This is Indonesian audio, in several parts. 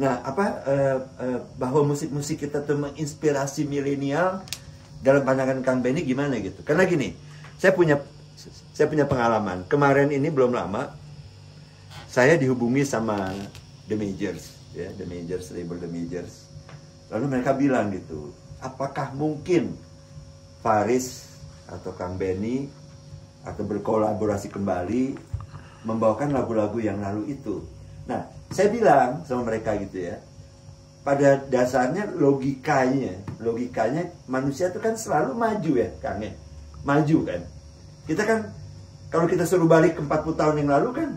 apa uh, uh, bahwa musik-musik kita tuh menginspirasi milenial dalam pandangan Kang Benny gimana gitu. Karena gini, saya punya saya punya pengalaman. Kemarin ini belum lama saya dihubungi sama The Majors, ya, The Majors, label The Majors. Lalu mereka bilang gitu, apakah mungkin Faris atau Kang Benny atau berkolaborasi kembali membawakan lagu-lagu yang lalu itu. Nah, saya bilang sama mereka gitu ya, pada dasarnya logikanya, logikanya manusia itu kan selalu maju ya, Kang ya. Maju kan. Kita kan kalau kita suruh balik ke 40 tahun yang lalu kan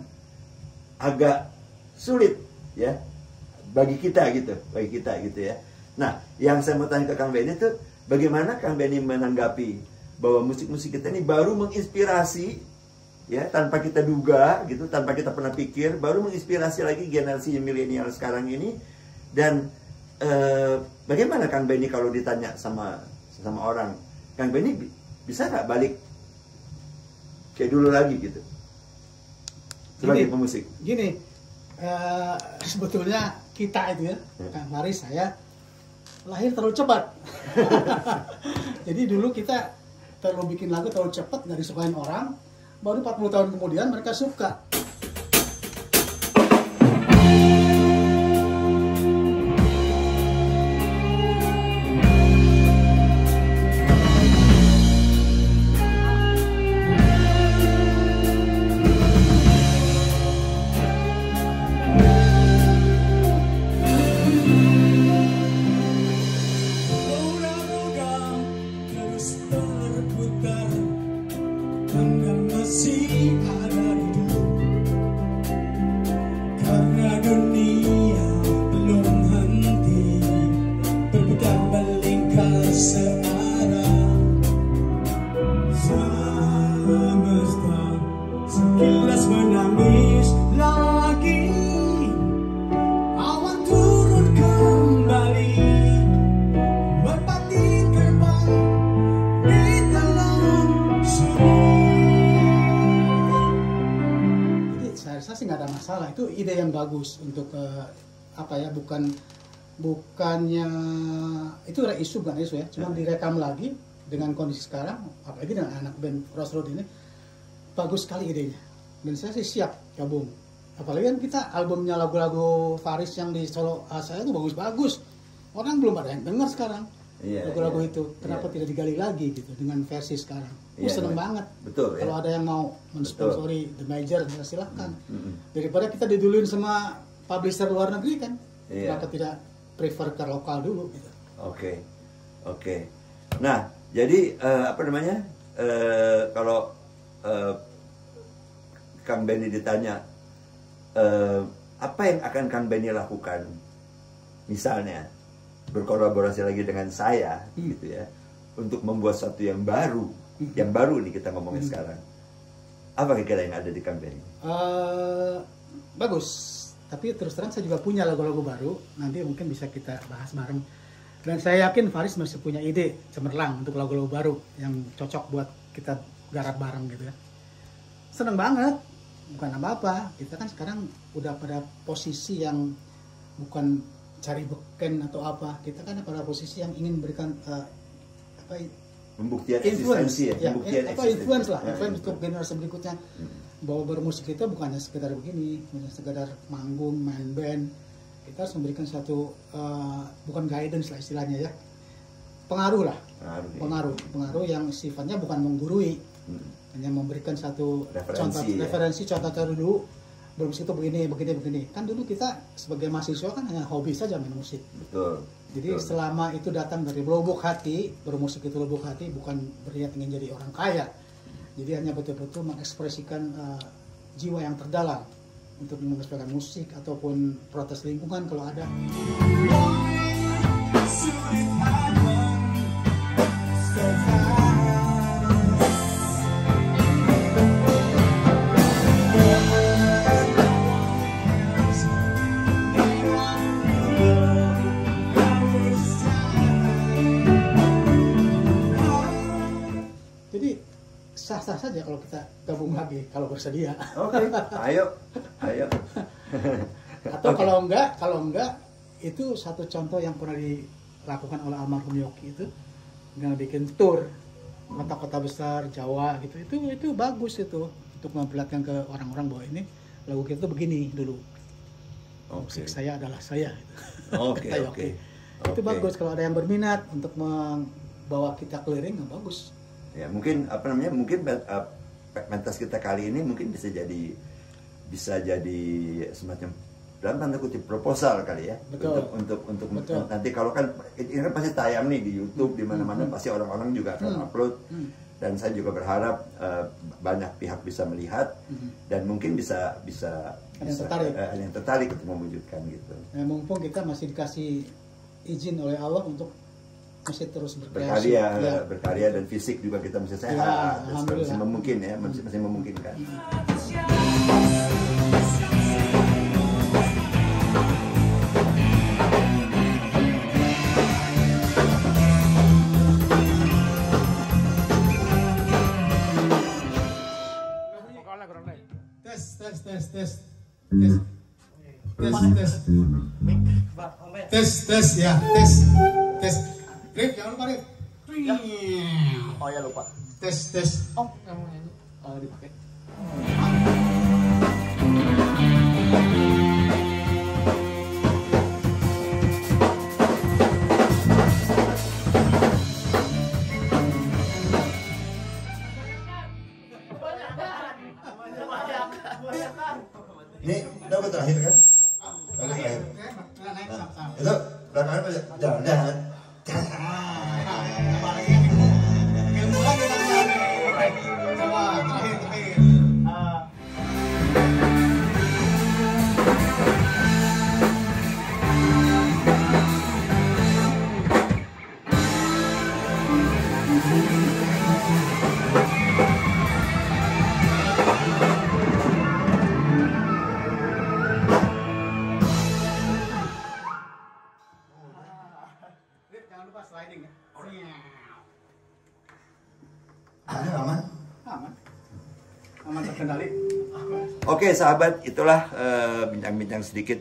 agak sulit ya bagi kita gitu, bagi kita gitu ya. Nah, yang saya mau tanya ke Kang Benny itu bagaimana Kang Benny menanggapi bahwa musik-musik kita ini baru menginspirasi ya tanpa kita duga gitu, tanpa kita pernah pikir, baru menginspirasi lagi generasi milenial sekarang ini dan eh, bagaimana Kang Benny kalau ditanya sama sama orang, Kang Benny bisa nggak balik kayak dulu lagi gitu sebagai Gini. pemusik? Gini, eh, sebetulnya kita itu ya, Ya. Kang Faris, saya lahir terlalu cepat. Jadi dulu kita terlalu bikin lagu terlalu cepat, nggak disukain orang. Baru 40 tahun kemudian mereka suka. Masalah. Itu ide yang bagus untuk eh, apa ya? Bukan bukannya itu isu bukan isu ya. Cuma direkam lagi dengan kondisi sekarang, apalagi dengan anak band Crossroad ini bagus sekali idenya. Dan saya sih siap gabung. Apalagi kan kita albumnya lagu-lagu Faris yang di Solo ah, saya itu bagus-bagus. Orang belum ada yang dengar sekarang lagu-lagu iya. itu. Kenapa Iya. tidak digali lagi gitu dengan versi sekarang? Iya, Aku seneng iya. banget. Betul. Kalau ada yang mau mensponsori The Major, ya silahkan. Mm-mm. Daripada kita diduluin sama publisher luar negeri kan, Iya. kenapa tidak prefer ke lokal dulu gitu. Oke, oke. Nah, jadi eh, apa namanya? Eh, kalau eh, Kang Benny ditanya eh, apa yang akan Kang Benny lakukan, misalnya berkolaborasi lagi dengan saya, Hmm. gitu ya, untuk membuat sesuatu yang baru, yang baru nih kita ngomongin Hmm. sekarang. Apa kira-kira yang ada di Benny? Eh, bagus, tapi terus terang saya juga punya lagu-lagu baru, nanti mungkin bisa kita bahas bareng. Dan saya yakin Faris masih punya ide cemerlang untuk lagu-lagu baru yang cocok buat kita garap bareng gitu ya. Seneng banget, bukan apa-apa. Kita kan sekarang udah pada posisi yang bukan cari beken atau apa. Kita kan pada posisi yang ingin berikan eh, apa Membuktikan influence eksistensi ya, ya, membuktikan apa eksistensi. influence lah Ya, influence ya. untuk generasi berikutnya Hmm. bahwa bermusik itu bukan hanya sekedar begini bukan sekedar manggung main band kita harus memberikan satu eh, bukan guidance lah istilahnya ya pengaruh lah Pengaruh, ya. pengaruh pengaruh yang sifatnya bukan menggurui Hmm. hanya memberikan satu Referensi, contoh ya. referensi contoh dulu bermusik itu begini begini begini kan dulu kita sebagai mahasiswa kan hanya hobi saja main musik Betul. jadi betul. selama itu datang dari lubuk hati, bermusik itu lubuk hati, bukan berniat ingin jadi orang kaya. Jadi hanya betul-betul mengekspresikan uh, jiwa yang terdalam untuk mengekspresikan musik ataupun protes lingkungan kalau ada. Sah-sah saja kalau kita gabung lagi kalau bersedia. Oke, ayo, ayo. Atau Oke. kalau enggak, kalau enggak itu satu contoh yang pernah dilakukan oleh almarhum Yoki itu dengan bikin tour kota-kota besar Jawa gitu itu itu bagus itu untuk memperlihatkan ke orang-orang bahwa ini lagu kita tuh begini dulu musik saya adalah saya gitu. Oke, oke. Itu Oke. bagus kalau ada yang berminat untuk membawa kita keliling bagus Ya, mungkin apa namanya? Mungkin uh, pentas kita kali ini mungkin bisa jadi bisa jadi semacam dalam tanda kutip proposal kali ya Betul. untuk untuk untuk Betul. nanti kalau kan ini kan pasti tayang nih di YouTube di mana-mana pasti orang-orang juga akan Hmm. upload Hmm. dan saya juga berharap uh, banyak pihak bisa melihat Mhm. dan mungkin bisa bisa Ada yang tertarik. eh, ada yang tertarik untuk mewujudkan gitu Nah, mumpung kita masih dikasih izin oleh Allah untuk masih terus berkreasi. berkarya Ya. berkarya dan fisik juga kita masih sehat Ya, masih memungkin ya masih, masih memungkinkan Tes, tes, tes, tes. Tes. Tes, tes. Tes, tes, ya, tes. Tes. Rip, jangan lupa Rip. Oh ya lupa. Tes, tes. Oh, kamu nyanyi. Oh, dipakai. ini Aman terkendali. Oke sahabat, itulah eh, bincang-bincang sedikit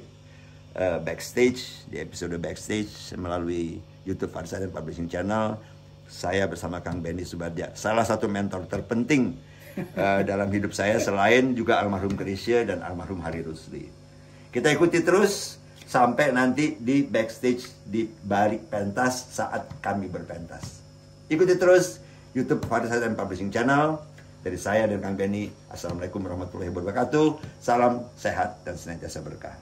eh, backstage di episode backstage melalui YouTube Farsa dan Publishing Channel. Saya bersama Kang Benny Subardia, salah satu mentor terpenting eh, dalam hidup saya selain juga almarhum Krisya dan almarhum Hari Rusli. Kita ikuti terus sampai nanti di backstage di balik pentas saat kami berpentas. Ikuti terus YouTube Farsa dan Publishing Channel dari saya dan Kang Benny. Assalamualaikum warahmatullahi wabarakatuh. Salam sehat dan senantiasa berkah.